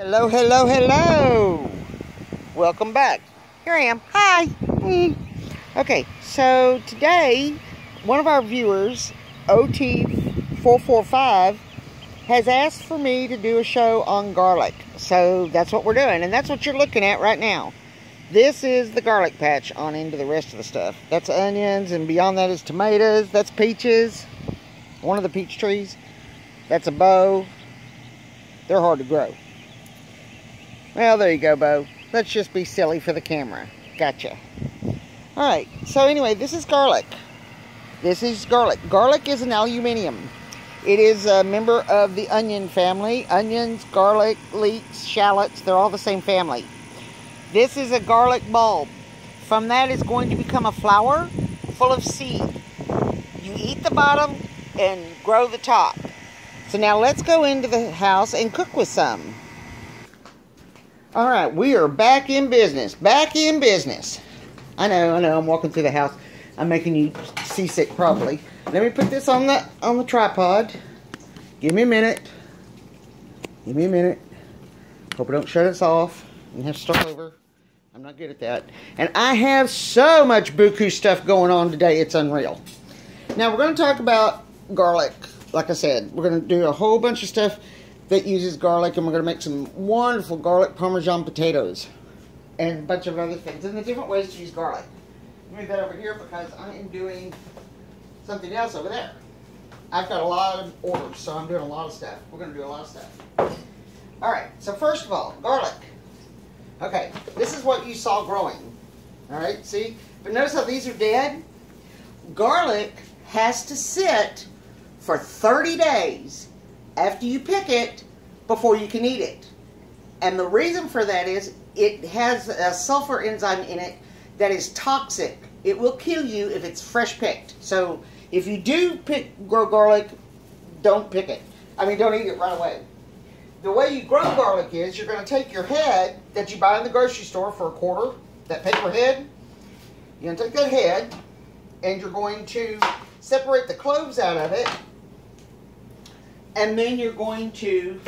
Hello, hello, hello. Welcome back. Here I am. Hi. Mm. Okay, so today, one of our viewers, OT445, has asked for me to do a show on garlic. So that's what we're doing, and that's what you're looking at right now. This is the garlic patch on into the rest of the stuff. That's onions, and beyond that is tomatoes. That's peaches. One of the peach trees. That's a bow. They're hard to grow. Well, there you go, Bo. Let's just be silly for the camera. Gotcha. Alright, so anyway, this is garlic. This is garlic. Garlic is an allium. It is a member of the onion family. Onions, garlic, leeks, shallots, they're all the same family. This is a garlic bulb. From that is going to become a flower full of seed. You eat the bottom and grow the top. So now let's go into the house and cook with some. All right, we are back in business. Back in business. I know, I know, I'm walking through the house. I'm making you seasick probably. Let me put this on the on the tripod. Give me a minute. Give me a minute. Hope I don't shut us off and have to start over. I'm not good at that. And I have so much buku stuff going on today, it's unreal. Now, we're going to talk about garlic. Like I said, we're going to do a whole bunch of stuff that uses garlic, and we're going to make some wonderful garlic parmesan potatoes and a bunch of other things, and the different ways to use garlic. Move that over here because I am doing something else over there. I've got a lot of orders, so I'm doing a lot of stuff. We're going to do a lot of stuff. All right, so first of all, garlic. Okay, this is what you saw growing. All right, see? But notice how these are dead? Garlic has to sit for 30 days after you pick it before you can eat it. And the reason for that is it has a sulfur enzyme in it that is toxic. It will kill you if it's fresh picked. So if you do pick grow garlic, don't pick it. I mean, don't eat it right away the way you grow garlic is you're going to take your head that you buy in the grocery store for a quarter, that paper head. You're going to take that head and you're going to separate the cloves out of it. And then you're going to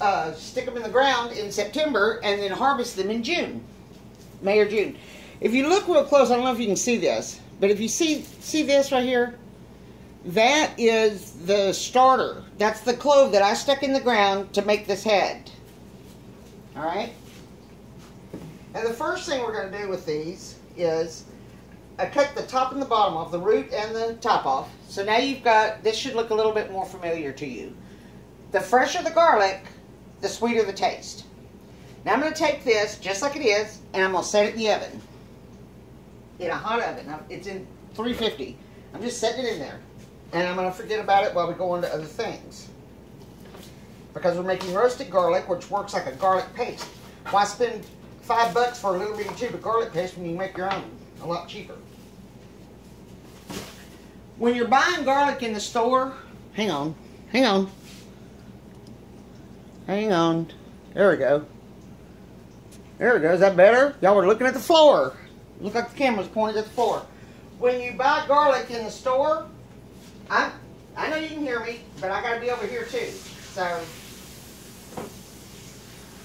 uh, stick them in the ground in September and then harvest them in June, May or June. If you look real close, I don't know if you can see this, but if you see see this right here, that is the starter. That's the clove that I stuck in the ground to make this head. Alright? And the first thing we're going to do with these is I cut the top and the bottom off, the root and the top off. So now you've got, this should look a little bit more familiar to you. The fresher the garlic, the sweeter the taste. Now I'm going to take this, just like it is, and I'm going to set it in the oven. In a hot oven. It's in 350. I'm just setting it in there. And I'm going to forget about it while we go on to other things. Because we're making roasted garlic, which works like a garlic paste. Why spend five bucks for a little bitty tube of garlic paste when you make your own? A lot cheaper. When you're buying garlic in the store, hang on, hang on. Hang on. There we go. There we go. Is that better? Y'all were looking at the floor. Look like the camera's pointed at the floor. When you buy garlic in the store, I I know you can hear me, but I gotta be over here too. So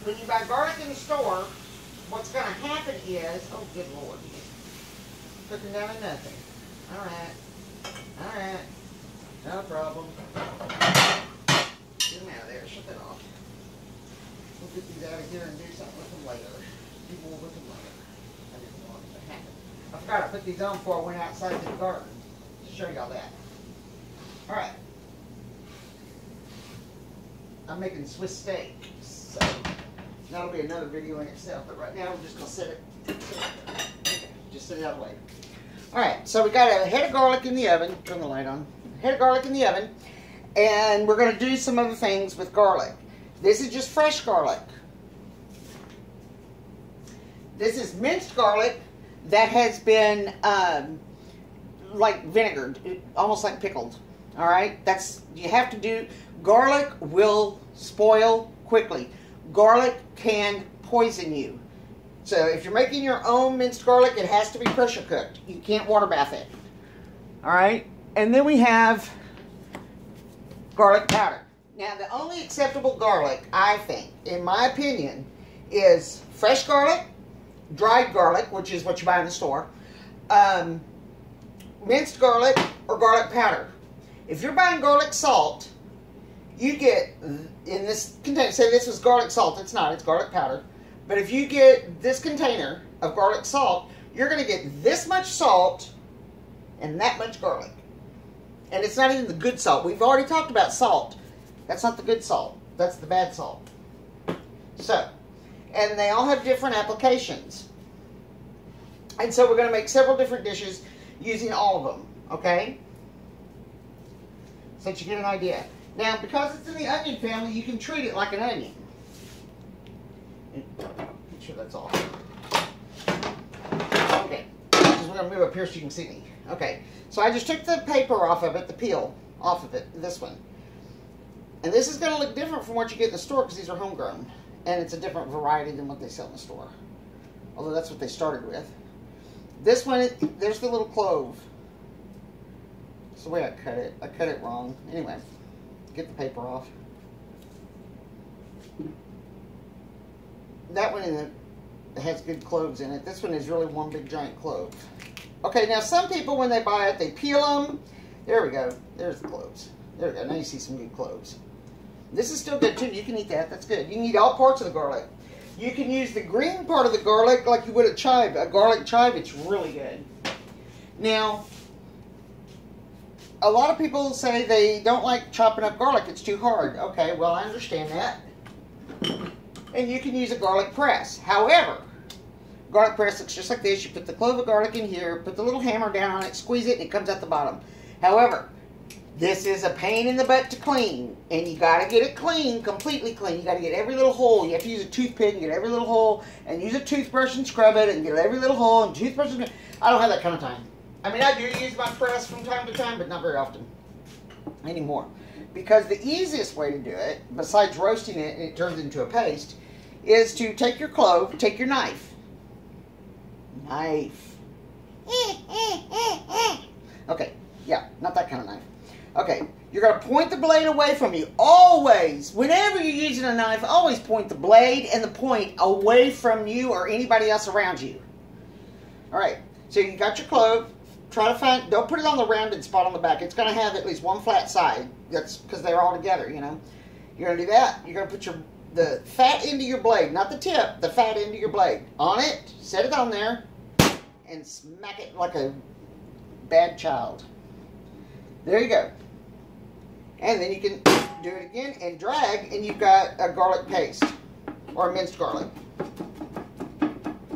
when you buy garlic in the store, what's gonna happen is, oh good lord, cooking down to nothing. All right, all right, no problem. Get them out of there. Shut that off. We'll get these out of here and do something with them later. People will look them later. I didn't want it to happen. I forgot I put these on before I went outside to the garden to show y'all that. All right. I'm making Swiss steak, so that'll be another video in itself. But right now, we're just gonna set it, just set it out way. All right, so we got a head of garlic in the oven. Turn the light on. Head of garlic in the oven, and we're gonna do some other things with garlic. This is just fresh garlic. This is minced garlic that has been um, like vinegared, almost like pickled. All right, that's you have to do. Garlic will spoil quickly. Garlic can poison you. So if you're making your own minced garlic, it has to be pressure cooked. You can't water bath it. All right, and then we have garlic powder. Now, the only acceptable garlic, I think, in my opinion, is fresh garlic, dried garlic, which is what you buy in the store, um, minced garlic, or garlic powder. If you're buying garlic salt, you get in this container, say this is garlic salt, it's not, it's garlic powder. But if you get this container of garlic salt, you're going to get this much salt and that much garlic. And it's not even the good salt. We've already talked about salt. That's not the good salt. That's the bad salt. So, and they all have different applications. And so we're going to make several different dishes using all of them, okay? So that you get an idea. Now, because it's in the onion family, you can treat it like an onion. Make sure that's all. Okay, just we're to move up here so you can see me. Okay, so I just took the paper off of it, the peel off of it, this one. And this is going to look different from what you get in the store because these are homegrown. And it's a different variety than what they sell in the store. Although that's what they started with. This one, there's the little clove. It's the way I cut it. I cut it wrong. Anyway, get the paper off. That one in the, has good cloves in it. This one is really one big giant clove. Okay, now some people, when they buy it, they peel them. There we go. There's the cloves. There we go. Now you see some good cloves. This is still good, too. You can eat that. That's good. You can eat all parts of the garlic. You can use the green part of the garlic like you would a chive, a garlic chive. It's really good. Now, a lot of people say they don't like chopping up garlic. It's too hard. Okay, well, I understand that. And you can use a garlic press. However, garlic press looks just like this. You put the clove of garlic in here, put the little hammer down on it, squeeze it, and it comes out the bottom. However, this is a pain in the butt to clean, and you got to get it clean, completely clean. You got to get every little hole. You have to use a toothpick and get every little hole, and use a toothbrush and scrub it, and get every little hole, and toothbrush and... I don't have that kind of time. I mean, I do use my press from time to time, but not very often anymore. Because the easiest way to do it, besides roasting it and it turns into a paste, is to take your clove, take your knife. Knife. Okay, yeah, not that kind of knife. Okay, you're going to point the blade away from you. Always, whenever you're using a knife, always point the blade and the point away from you or anybody else around you. All right, so you got your clove. Try to find, don't put it on the rounded spot on the back. It's going to have at least one flat side. That's because they're all together, you know. You're going to do that. You're going to put your the fat end of your blade, not the tip, the fat end of your blade. On it, set it on there, and smack it like a bad child. There you go. And then you can do it again and drag, and you've got a garlic paste, or minced garlic.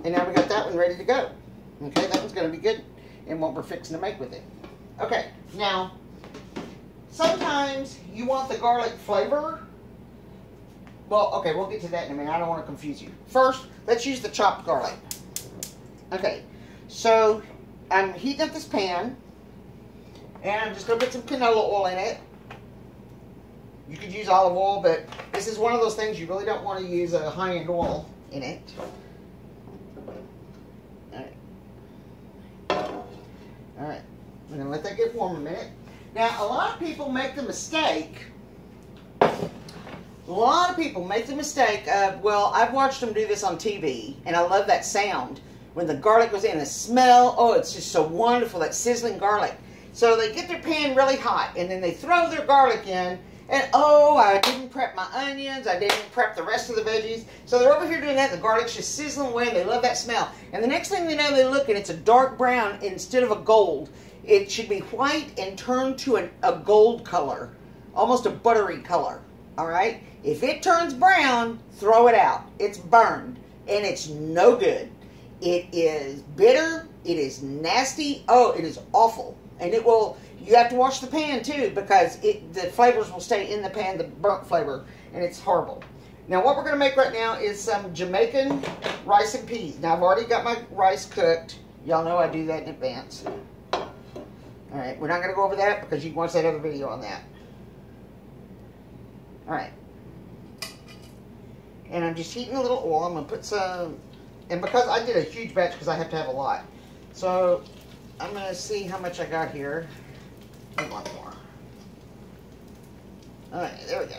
And now we got that one ready to go. Okay, that one's going to be good in what we're fixing to make with it. Okay, now, sometimes you want the garlic flavor. Well, okay, we'll get to that in a minute. I don't want to confuse you. First, let's use the chopped garlic. Okay, so um, I'm heating up this pan, and I'm just going to put some canola oil in it. You could use olive oil, but this is one of those things you really don't want to use a high-end oil in it. Alright, I'm going to let that get warm a minute. Now, a lot of people make the mistake, lot of people make the mistake of, well, I've watched them do this on TV, and I love that sound. When the garlic goes in, the smell, oh, it's just so wonderful, that sizzling garlic. So they get their pan really hot, and then they throw their garlic in, and oh, I didn't prep my onions. I didn't prep the rest of the veggies. So they're over here doing that. The garlic's just sizzling away. And they love that smell. And the next thing they know, they look and it's a dark brown instead of a gold. It should be white and turn to an, a gold color, almost a buttery color. All right. If it turns brown, throw it out. It's burned and it's no good. It is bitter. It is nasty. Oh, it is awful. And it will you have to wash the pan too because it the flavors will stay in the pan, the burnt flavor, and it's horrible. Now what we're going to make right now is some Jamaican rice and peas. Now I've already got my rice cooked. Y'all know I do that in advance. Alright, we're not going to go over that because you can watch that other video on that. Alright. And I'm just heating a little oil. I'm going to put some... And because I did a huge batch because I have to have a lot. So I'm going to see how much I got here. And one more. Alright, there we go.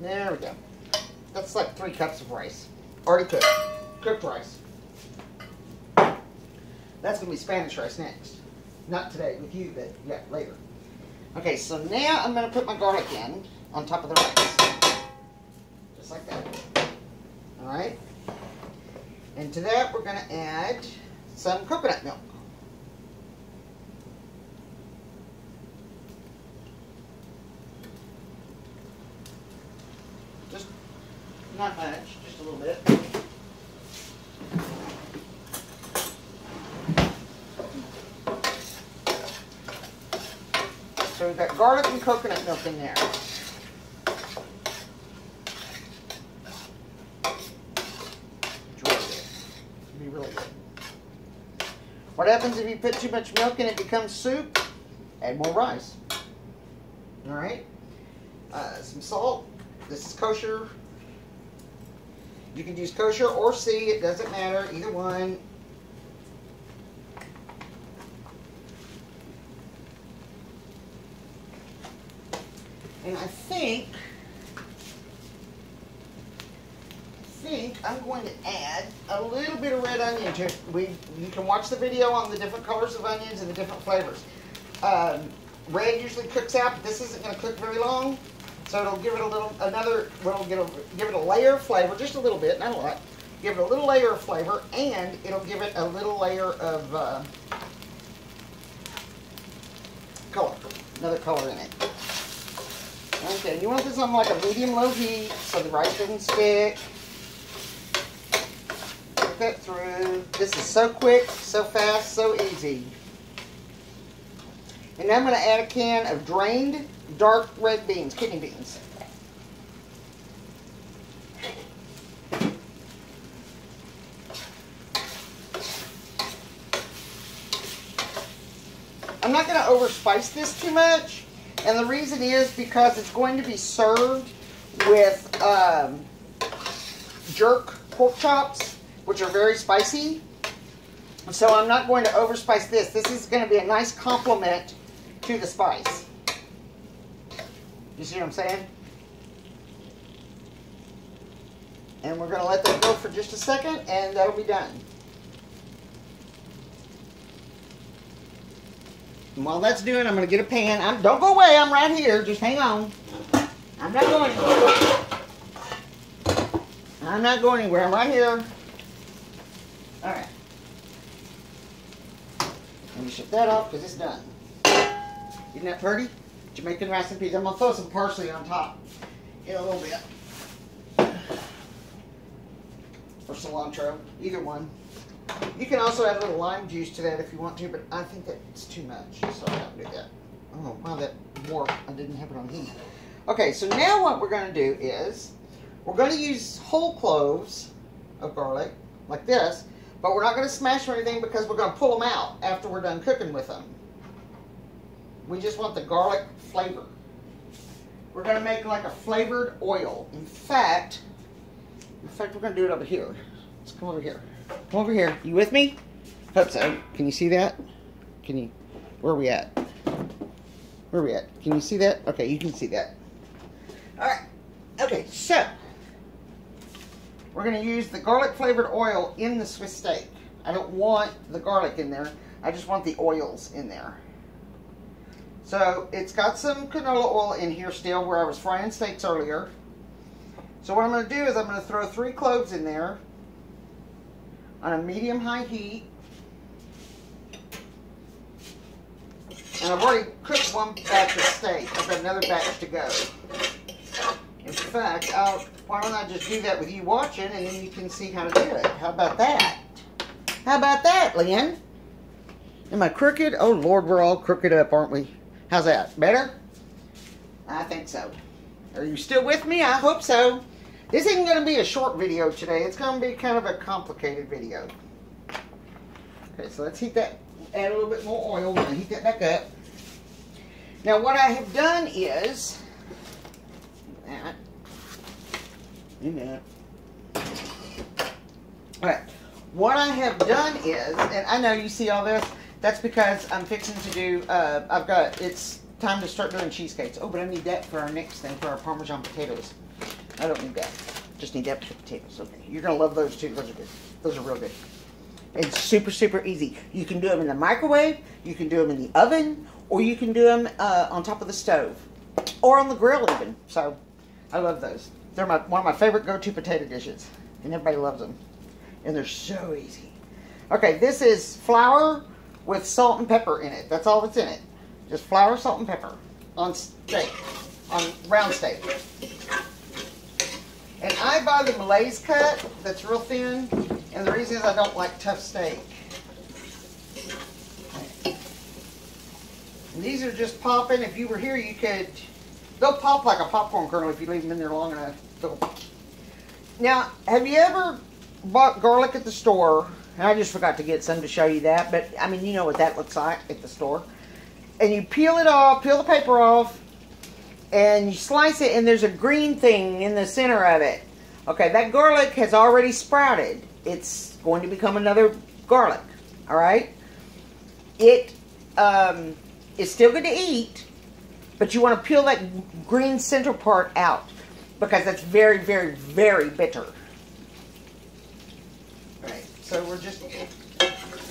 There we go. That's like three cups of rice. Already cooked. Cooked rice. That's going to be Spanish rice next. Not today with you, but yeah, later. Okay, so now I'm going to put my garlic in on top of the rice. Just like that. Alright? And to that, we're going to add some coconut milk. Just not much, just a little bit. So we've got garlic and coconut milk in there. Be really good. What happens if you put too much milk and it becomes soup? Add more rice. All right. Uh, some salt. This is kosher. You can use kosher or sea. It doesn't matter. Either one. And I think, I think I'm going to add a little bit of red onion to it. We, you can watch the video on the different colors of onions and the different flavors. Um, red usually cooks out, but this isn't going to cook very long. So it'll give it a little, another, it'll give, a, give it a layer of flavor, just a little bit, not a lot. Give it a little layer of flavor, and it'll give it a little layer of uh, color, another color in it. Okay, you want this on like a medium-low heat so the rice doesn't stick. Through. This is so quick, so fast, so easy. And I'm going to add a can of drained dark red beans, kidney beans. I'm not going to overspice this too much. And the reason is because it's going to be served with um, jerk pork chops, which are very spicy. So I'm not going to overspice this. This is going to be a nice complement to the spice. You see what I'm saying? And we're going to let that go for just a second, and that'll be done. And while that's doing, I'm going to get a pan. I'm, don't go away. I'm right here. Just hang on. I'm not going anywhere. I'm not going anywhere. I'm right here. All right. Let me shut that off because it's done. Isn't that pretty? Jamaican peas. I'm going to throw some parsley on top in a little bit. Or cilantro. Either one. You can also add a little lime juice to that if you want to, but I think that's too much, so I don't do that. Oh, wow, that warped. I didn't have it on heat. Okay, so now what we're going to do is we're going to use whole cloves of garlic, like this, but we're not going to smash or anything because we're going to pull them out after we're done cooking with them. We just want the garlic flavor. We're going to make like a flavored oil. In fact, in fact, we're going to do it over here. Let's come over here. Come over here. You with me? Hope so. Can you see that? Can you? Where are we at? Where are we at? Can you see that? Okay, you can see that. All right. Okay, so we're going to use the garlic flavored oil in the Swiss steak. I don't want the garlic in there. I just want the oils in there. So it's got some canola oil in here still where I was frying steaks earlier. So what I'm going to do is I'm going to throw three cloves in there on a medium-high heat. And I've already cooked one batch of steak. I've got another batch to go. In fact, I'll, why don't I just do that with you watching and then you can see how to do it. How about that? How about that, Lyn? Am I crooked? Oh, Lord, we're all crooked up, aren't we? How's that? Better? I think so. Are you still with me? I hope so. This isn't going to be a short video today. It's going to be kind of a complicated video. Okay, so let's heat that, add a little bit more oil. We're going to heat that back up. Now, what I have done is, that, and that. All right, what I have done is, and I know you see all this, that's because I'm fixing to do, uh, I've got, it's time to start doing cheesecakes. Oh, but I need that for our next thing, for our Parmesan potatoes. I don't need that. Just need that for the potatoes. Okay, you're gonna love those too. Those are good. Those are real good. It's super, super easy. You can do them in the microwave, you can do them in the oven, or you can do them uh, on top of the stove, or on the grill even. So, I love those. They're my, one of my favorite go-to potato dishes, and everybody loves them. And they're so easy. Okay, this is flour with salt and pepper in it. That's all that's in it. Just flour, salt, and pepper on steak, on round steak. And I buy the Malaise cut that's real thin, and the reason is I don't like tough steak. And these are just popping. If you were here, you could, they'll pop like a popcorn kernel if you leave them in there long enough. They'll, now, have you ever bought garlic at the store? And I just forgot to get some to show you that, but I mean, you know what that looks like at the store. And you peel it off, peel the paper off, and you slice it and there's a green thing in the center of it. Okay, that garlic has already sprouted. It's going to become another garlic, all right? It um, is still good to eat, but you want to peel that green center part out because that's very, very, very bitter. All right, so we're just,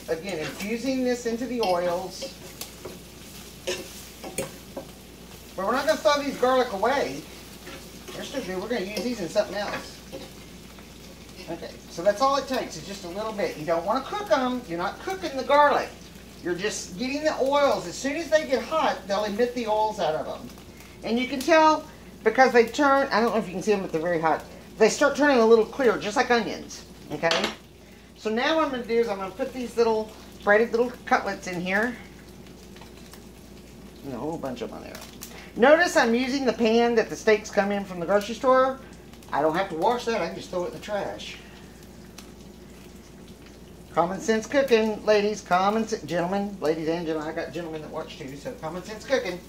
again, infusing this into the oils. But we're not going to throw these garlic away. We're going to use these in something else. Okay, so that's all it takes is just a little bit. You don't want to cook them. You're not cooking the garlic. You're just getting the oils. As soon as they get hot, they'll emit the oils out of them. And you can tell because they turn, I don't know if you can see them, but they're very hot. They start turning a little clear, just like onions. Okay? So now what I'm to do is I'm to put these little braided little cutlets in here. And a whole bunch of them on there. Notice I'm using the pan that the steaks come in from the grocery store. I don't have to wash that. I can just throw it in the trash. Common sense cooking, ladies. Common sense, gentlemen, ladies and gentlemen. I got gentlemen that watch too, so common sense cooking.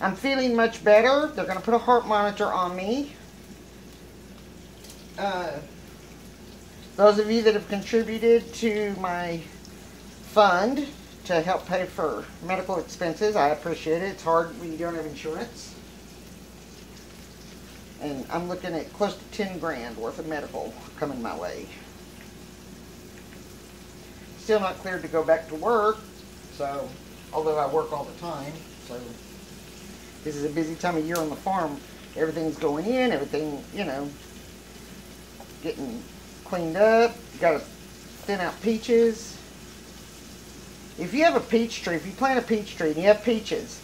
I'm feeling much better. They're going to put a heart monitor on me. Uh, those of you that have contributed to my fund, to help pay for medical expenses. I appreciate it. It's hard when you don't have insurance. And I'm looking at close to 10 grand worth of medical coming my way. Still not cleared to go back to work, so, although I work all the time, so this is a busy time of year on the farm. Everything's going in, everything, you know, getting cleaned up. You Got to thin out peaches if you have a peach tree, if you plant a peach tree and you have peaches,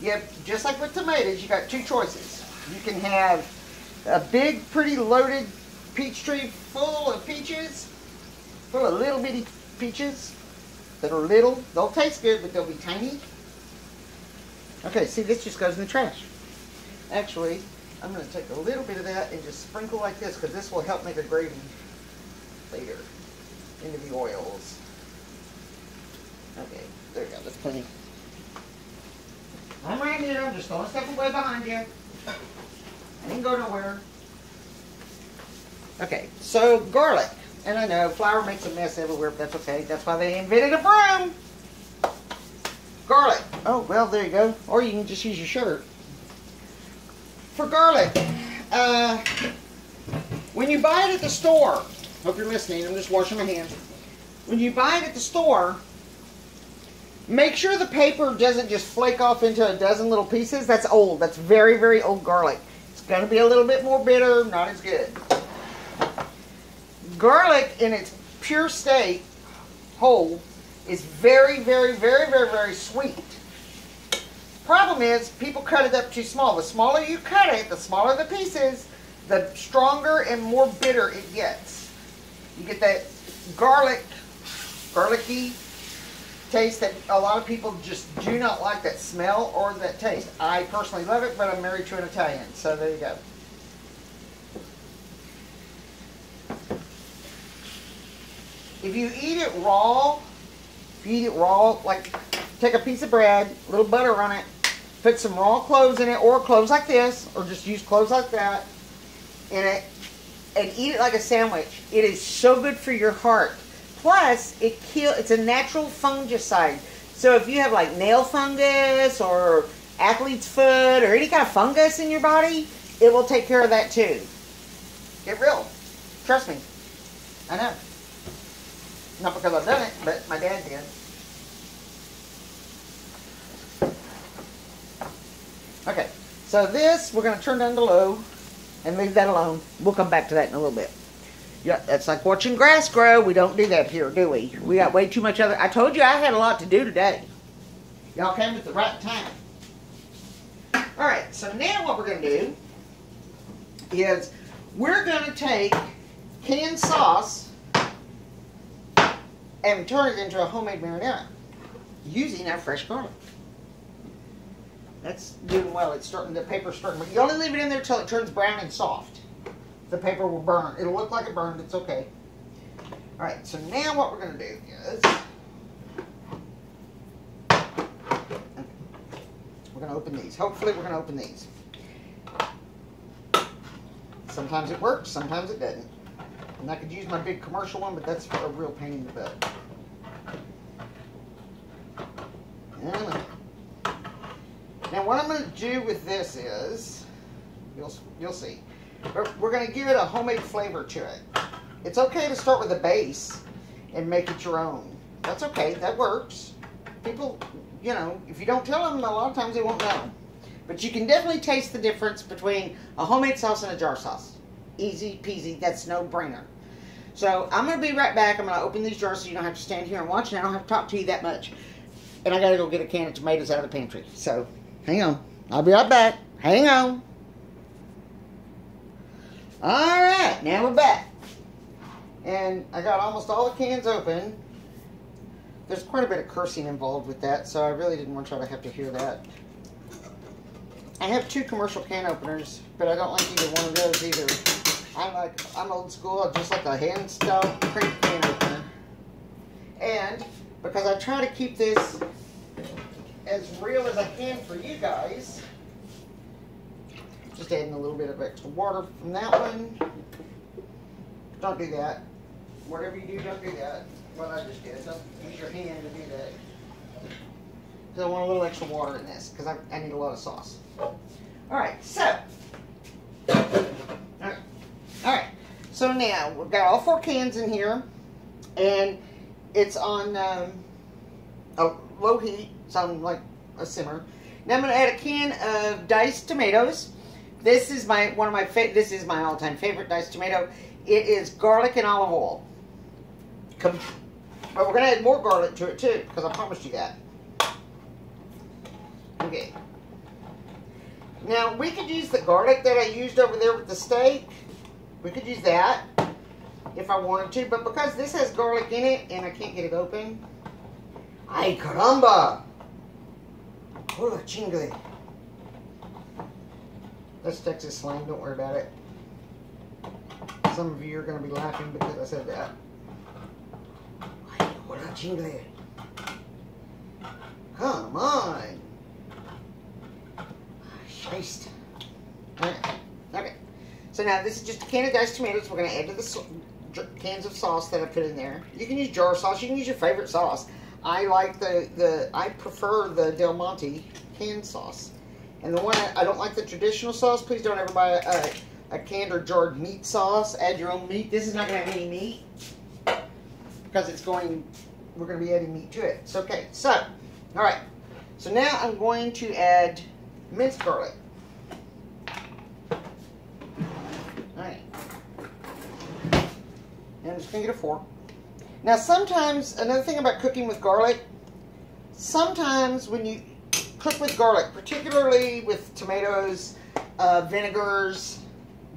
you have, just like with tomatoes, you got two choices. You can have a big, pretty loaded peach tree full of peaches, full of little bitty peaches that are little. They'll taste good, but they'll be tiny. Okay, see, this just goes in the trash. Actually, I'm going to take a little bit of that and just sprinkle like this because this will help make a gravy later into the oils. Okay, there you go. That's plenty. I'm right here. I'm just going to step away behind you. I didn't go nowhere. Okay, so garlic. And I know flour makes a mess everywhere, but that's okay. That's why they invented a broom. Garlic. Oh, well, there you go. Or you can just use your shirt. For garlic, uh, when you buy it at the store, hope you're listening, I'm just washing my hands. When you buy it at the store, Make sure the paper doesn't just flake off into a dozen little pieces. That's old. That's very, very old garlic. It's going to be a little bit more bitter, not as good. Garlic in its pure state, whole, is very, very, very, very, very sweet. Problem is, people cut it up too small. The smaller you cut it, the smaller the pieces, the stronger and more bitter it gets. You get that garlic, garlicky taste that a lot of people just do not like that smell or that taste. I personally love it, but I'm married to an Italian, so there you go. If you eat it raw, if you eat it raw, like take a piece of bread, a little butter on it, put some raw cloves in it, or cloves like this, or just use cloves like that in it, and eat it like a sandwich. It is so good for your heart. Plus, it kill. It's a natural fungicide. So if you have like nail fungus or athlete's foot or any kind of fungus in your body, it will take care of that too. Get real. Trust me. I know. Not because I've done it, but my dad did. Okay, so this we're going to turn down to low and leave that alone. We'll come back to that in a little bit. Yeah, that's like watching grass grow. We don't do that here, do we? We got way too much other. I told you I had a lot to do today. Y'all came at the right time. All right, so now what we're going to do is we're going to take canned sauce and turn it into a homemade marinara using our fresh garlic. That's doing well. It's starting, the paper's starting. You only leave it in there until it turns brown and soft. The paper will burn. It'll look like it burned. It's okay. All right, so now what we're going to do is we're going to open these. Hopefully we're going to open these. Sometimes it works, sometimes it doesn't. And I could use my big commercial one, but that's a real pain in the butt. Now what I'm going to do with this is, you'll, you'll see, we're, we're going to give it a homemade flavor to it. It's okay to start with a base and make it your own. That's okay, that works. People, you know, if you don't tell them, a lot of times they won't know. But you can definitely taste the difference between a homemade sauce and a jar sauce. Easy peasy, that's no brainer. So I'm going to be right back. I'm going to open these jars so you don't have to stand here and watch and I don't have to talk to you that much. And I got to go get a can of tomatoes out of the pantry. So hang on. I'll be right back. Hang on. Alright, now we're back. And I got almost all the cans open. There's quite a bit of cursing involved with that, so I really didn't want y'all to have to hear that. I have two commercial can openers, but I don't like either one of those either. I'm like, I'm old school, just like a hand style crank can opener. And because I try to keep this as real as I can for you guys, just adding a little bit of extra water from that one. Don't do that. Whatever you do, don't do that. What I just did. Don't use your hand to do that. Because I want a little extra water in this, because I, I need a lot of sauce. Alright, so. So now, we've got all four cans in here. And it's on um, a low heat. It's on like a simmer. Now I'm going to add a can of diced tomatoes. This is my one of my this is my all-time favorite diced tomato. It is garlic and olive oil. But we're going to add more garlic to it too, because I promised you that. Okay. Now, we could use the garlic that I used over there with the steak. We could use that if I wanted to, but because this has garlic in it and I can't get it open. Ay, caramba! Hola chingle. That's Texas slang, don't worry about it. Some of you are to be laughing because I said that. Ay, hola chingle. Come on! Scheiße. So now this is just a can of diced tomatoes. We're going to add to the cans of sauce that I put in there. You can use jar sauce. You can use your favorite sauce. I like the, the I prefer the Del Monte canned sauce. And the one, I, I don't like the traditional sauce. Please don't ever buy a, a canned or jarred meat sauce. Add your own meat. This is not going to have any meat. Because it's going, we're going to be adding meat to it. It's okay. So, all right. So now I'm going to add minced garlic. And I'm just going to get a fork. Now sometimes, another thing about cooking with garlic, sometimes when you cook with garlic, particularly with tomatoes, uh, vinegars,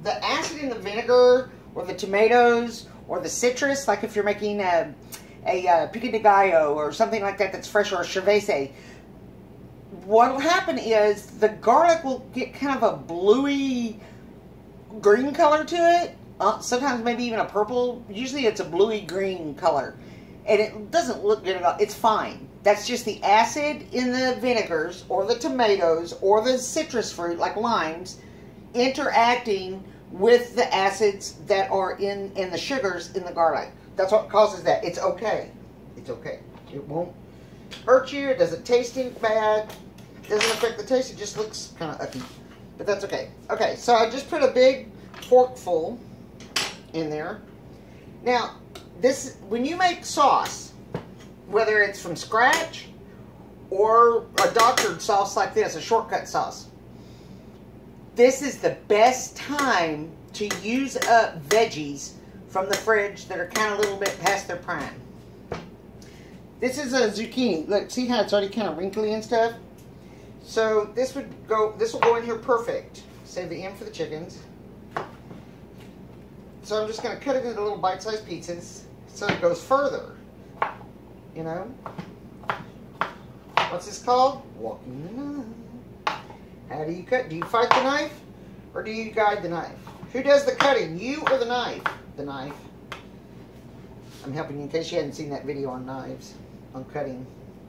the acid in the vinegar or the tomatoes or the citrus, like if you're making a, a, uh, pico de gallo or something like that that's fresh or a cerveza, what will happen is the garlic will get kind of a bluey green color to it. Uh, sometimes maybe even a purple. Usually it's a bluey green color. And it doesn't look good at all. It's fine. That's just the acid in the vinegars or the tomatoes or the citrus fruit like limes interacting with the acids that are in, in the sugars in the garlic. That's what causes that. It's okay. It's okay. It won't hurt you. It doesn't taste any bad. It doesn't affect the taste. It just looks kind of ucky. But that's okay. Okay, so I just put a big forkful in there. Now, this when you make sauce, whether it's from scratch or a doctored sauce like this, a shortcut sauce, this is the best time to use up veggies from the fridge that are kind of a little bit past their prime. This is a zucchini. Look, see how it's already kind of wrinkly and stuff? So this would go, this will go in here perfect. Save the end for the chickens. So I'm just going to cut it into little bite-sized pizzas so it goes further. You know? What's this called? Walking the knife. How do you cut? Do you fight the knife or do you guide the knife? Who does the cutting, you or the knife? The knife. I'm helping you in case you hadn't seen that video on knives, on cutting,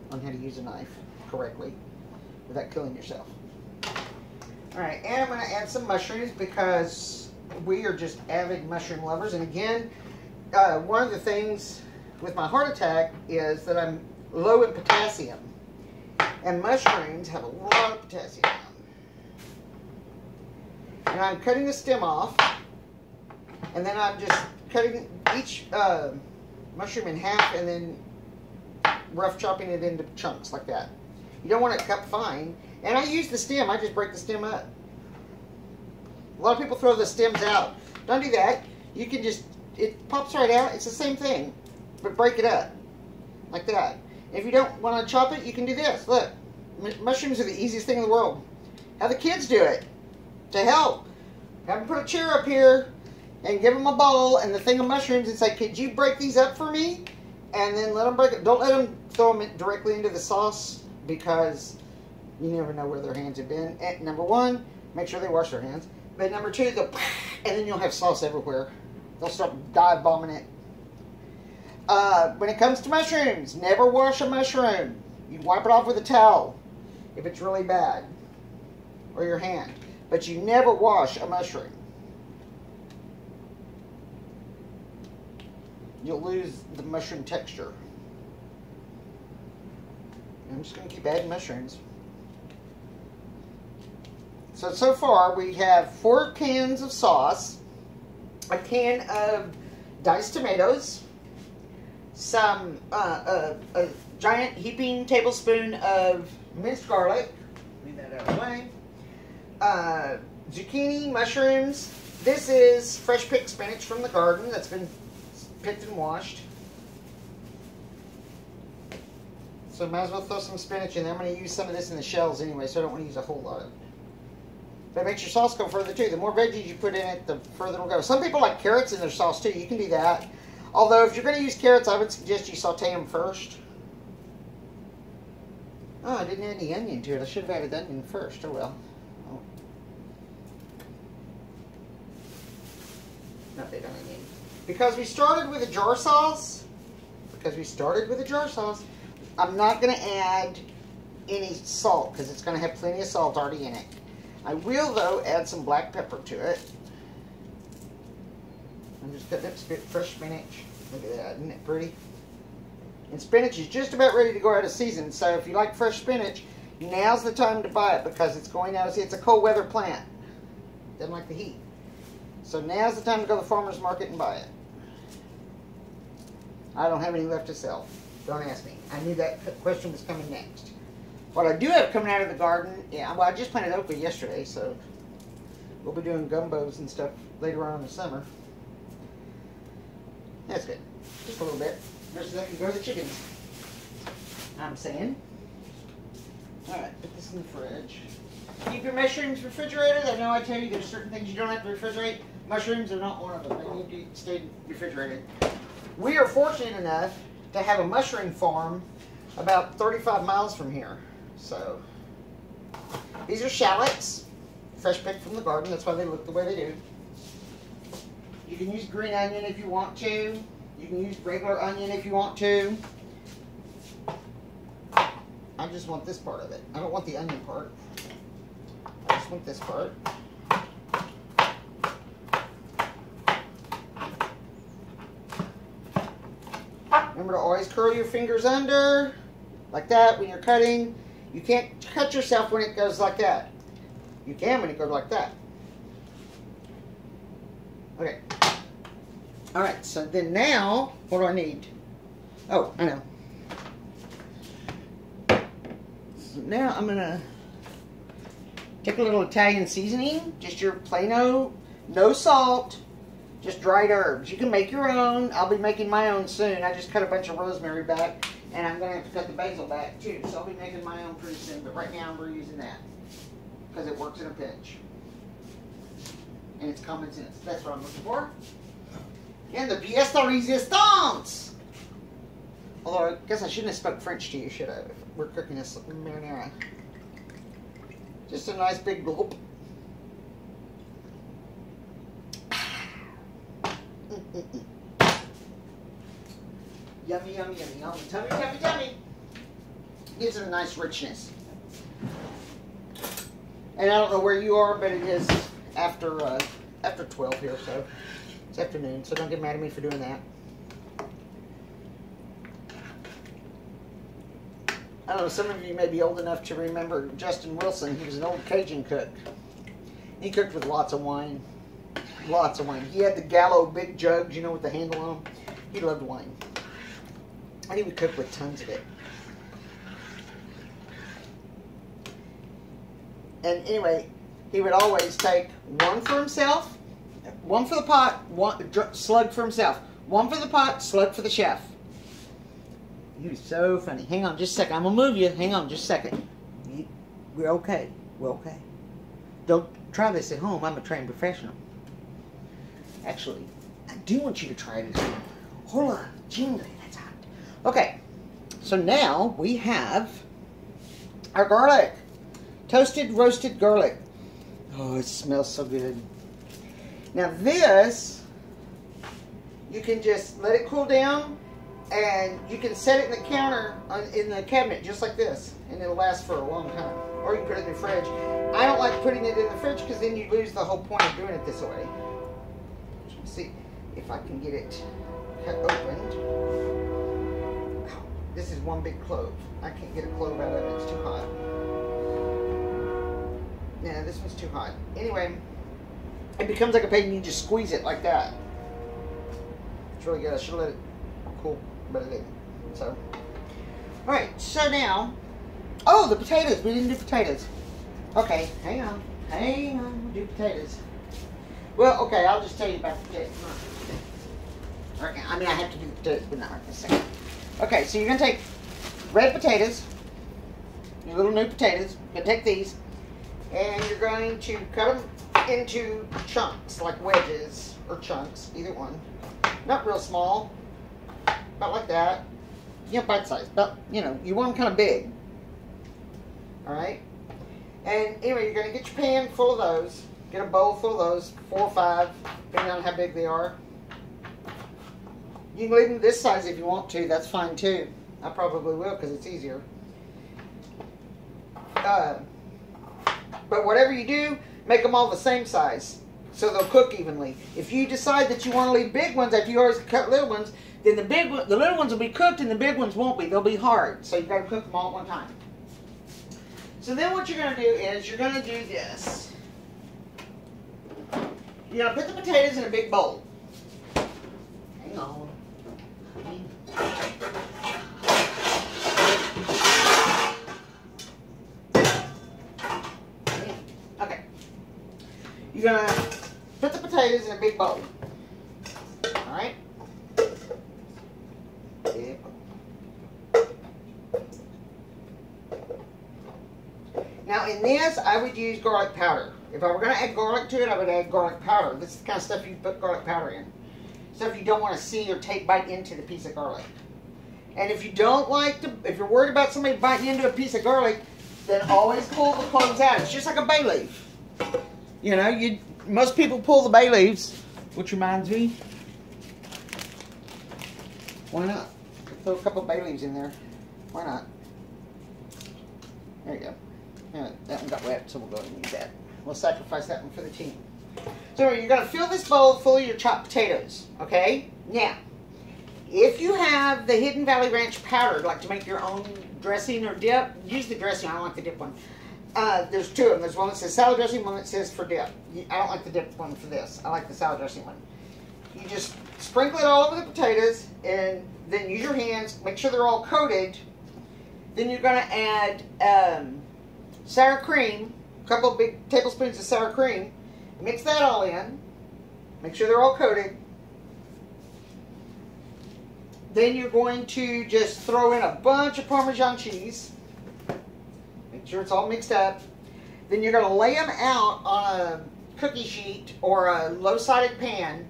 on how to use a knife correctly without killing yourself. Alright, and I'm going to add some mushrooms because we are just avid mushroom lovers. And again, uh, one of the things with my heart attack is that I'm low in potassium. And mushrooms have a lot of potassium. And I'm cutting the stem off. And then I'm just cutting each uh, mushroom in half and then rough chopping it into chunks like that. You don't want it cut fine. And I use the stem. I just break the stem up. A lot of people throw the stems out. Don't do that. You can just, it pops right out. It's the same thing, but break it up like that. If you don't want to chop it, you can do this. Look, mushrooms are the easiest thing in the world. Have the kids do it to help. Have them put a chair up here and give them a bowl and the thing of mushrooms and say, could you break these up for me? And then let them break it. Don't let them throw them directly into the sauce because you never know where their hands have been. And number one, make sure they wash their hands. But number two, they'll, and then you'll have sauce everywhere. They'll start dive bombing it. Uh, when it comes to mushrooms, never wash a mushroom. You wipe it off with a towel if it's really bad, or your hand. But you never wash a mushroom. You'll lose the mushroom texture. I'm just going to keep adding mushrooms. So, so far we have four cans of sauce, a can of diced tomatoes, some, uh, a, a giant heaping tablespoon of minced garlic, leave that out of the way, uh, zucchini, mushrooms. This is fresh picked spinach from the garden that's been picked and washed. So might as well throw some spinach in there. I'm going to use some of this in the shells anyway, so I don't want to use a whole lot. of it makes your sauce go further too. The more veggies you put in it, the further it'll go. Some people like carrots in their sauce too. You can do that. Although if you're going to use carrots, I would suggest you saute them first. Oh, I didn't add any onion to it. I should have added onion first. Oh well. Oh. Not onion. Because we started with a jar sauce, because we started with a jar sauce, I'm not going to add any salt because it's going to have plenty of salt already in it. I will, though, add some black pepper to it. I'm just cutting up fresh spinach. Look at that, isn't it pretty? And spinach is just about ready to go out of season, so if you like fresh spinach, now's the time to buy it because it's going out of season. It's a cold weather plant. Doesn't like the heat. So now's the time to go to the farmer's market and buy it. I don't have any left to sell. Don't ask me. I knew that question was coming next. What I do have coming out of the garden, yeah, well, I just planted okra yesterday, so we'll be doing gumbos and stuff later on in the summer. That's good. Just a little bit. So that can to the chickens. I'm saying. Alright, put this in the fridge. Keep your mushrooms refrigerated. I know I tell you there's certain things you don't have to refrigerate. Mushrooms are not one of them. They need to stay refrigerated. We are fortunate enough to have a mushroom farm about 35 miles from here. So, these are shallots, fresh picked from the garden. That's why they look the way they do. You can use green onion if you want to. You can use regular onion if you want to. I just want this part of it. I don't want the onion part. I just want this part. Remember to always curl your fingers under, like that when you're cutting. You can't cut yourself when it goes like that. You can when it goes like that. Okay. All right, so then now, what do I need? Oh, I know. So now I'm gonna take a little Italian seasoning, just your plain old, no salt, just dried herbs. You can make your own. I'll be making my own soon. I just cut a bunch of rosemary back, and I'm gonna have to cut the basil back too. So I'll be making my own pretty soon. But right now we're using that because it works in a pinch, and it's common sense. That's what I'm looking for. And the pièce de résistance. Although I guess I shouldn't have spoke French to you, should I? We're cooking this marinara. Just a nice big gulp. Mm, mm, mm. Yummy, yummy, yummy, yummy, tummy, tummy, tummy. Gives it a nice richness. And I don't know where you are, but it is after uh, after 12 here, so it's afternoon, so don't get mad at me for doing that. I don't know, some of you may be old enough to remember Justin Wilson. He was an old Cajun cook. He cooked with lots of wine. Lots of wine. He had the Gallo big jugs, you know, with the handle on them. He loved wine. He would cook with tons of it. And anyway, he would always take one for himself, one for the pot, one slug for himself, one for the pot, slug for the chef. He was so funny. Hang on just a second. I'm going to move you. Hang on just a second. We're okay. We're okay. Don't try this at home. I'm a trained professional. Actually, I do want you to try. Hold on. Jingle. Okay. So now we have our garlic. Toasted roasted garlic. Oh, it smells so good. Now this, you can just let it cool down and you can set it in the counter on, in the cabinet just like this and it'll last for a long time or you can put it in the fridge I don't like putting it in the fridge because then you lose the whole point of doing it this way Let's see if I can get it cut opened this is one big clove I can't get a clove out of it it's too hot yeah this one's too hot anyway it becomes like a paste and you just squeeze it like that it's really good I should let it cool but it didn't. So, all right. So now, oh, the potatoes. We didn't do potatoes. Okay, hang on, hang on. We'll do potatoes. Well, okay. I'll just tell you about the potatoes. Okay, I mean, I have to do the potatoes, but not in a second. Okay, so you're gonna take red potatoes, your little new potatoes. You're gonna take these, and you're going to cut them into chunks, like wedges or chunks, either one. Not real small, about like that. You know, bite size, but you know, you want them kind of big. All right. And anyway, you're gonna get your pan full of those. Get a bowl full of those, four or five, depending on how big they are. You can leave them this size if you want to. That's fine too. I probably will because it's easier. Uh, but whatever you do, make them all the same size so they'll cook evenly. If you decide that you want to leave big ones after you always cut little ones, then the big, the little ones will be cooked and the big ones won't be. They'll be hard. So you've got to cook them all at one time. So then what you're going to do is you're going to do this. You're going to put the potatoes in a big bowl. Hang on. Okay. You're going to put the potatoes in a big bowl. Alright? Now in this, I would use garlic powder. If I were going to add garlic to it, I would add garlic powder. This is the kind of stuff you put garlic powder in. Stuff you don't want to see or take bite into the piece of garlic. And if you don't like to, if you're worried about somebody biting into a piece of garlic, then always pull the cloves out. It's just like a bay leaf. You know, you most people pull the bay leaves, which reminds me, why not? Throw a couple bay leaves in there. Why not? There you go. Yeah, that one got wet, so we'll go ahead and use that. We'll sacrifice that one for the team. So you're going to fill this bowl full of your chopped potatoes, okay? Now, if you have the Hidden Valley Ranch powder, like to make your own dressing or dip, use the dressing. I like the dip one. Uh, there's two of them. There's one that says salad dressing, one that says for dip. I don't like the dip one for this. I like the salad dressing one. You just sprinkle it all over the potatoes and then use your hands. Make sure they're all coated. Then you're going to add um, sour cream, a couple big tablespoons of sour cream. Mix that all in. Make sure they're all coated. Then you're going to just throw in a bunch of Parmesan cheese. Make sure it's all mixed up. Then you're going to lay them out on a cookie sheet or a low-sided pan.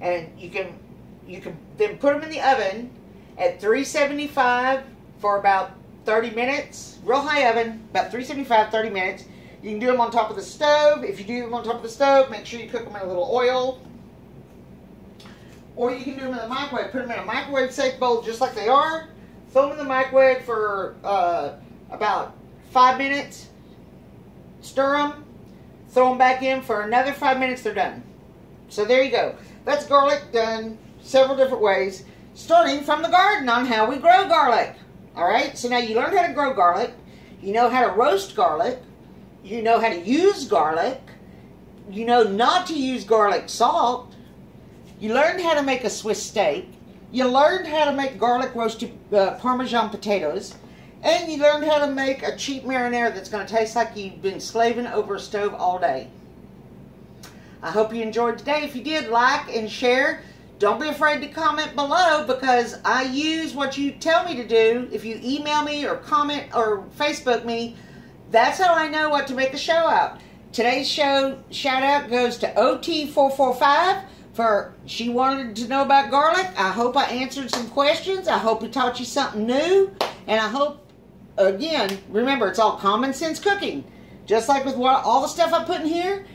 And you can you can then put them in the oven at 375 for about 30 minutes. Real high oven, about 375, 30 minutes. You can do them on top of the stove. If you do them on top of the stove, make sure you cook them in a little oil. Or you can do them in the microwave. Put them in a microwave safe bowl just like they are. Throw them in the microwave for uh, about five minutes. Stir them. Throw them back in for another five minutes. They're done. So there you go. That's garlic done several different ways. Starting from the garden on how we grow garlic. Alright, so now you learned how to grow garlic. You know how to roast garlic. You know how to use garlic. You know not to use garlic salt. You learned how to make a Swiss steak. You learned how to make garlic roasted uh, Parmesan potatoes. And you learned how to make a cheap marinara that's going to taste like you've been slaving over a stove all day. I hope you enjoyed today. If you did, like and share. Don't be afraid to comment below because I use what you tell me to do. If you email me or comment or Facebook me, that's how I know what to make a show out. Today's show shout out goes to OT445 for she wanted to know about garlic. I hope I answered some questions. I hope it taught you something new. And I hope, again, remember, it's all common sense cooking. Just like with what, all the stuff I put in here.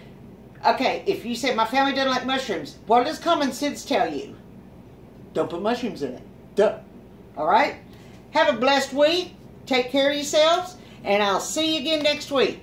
Okay, if you say my family doesn't like mushrooms, what does common sense tell you? Don't put mushrooms in it. Duh. All right? Have a blessed week. Take care of yourselves. And I'll see you again next week.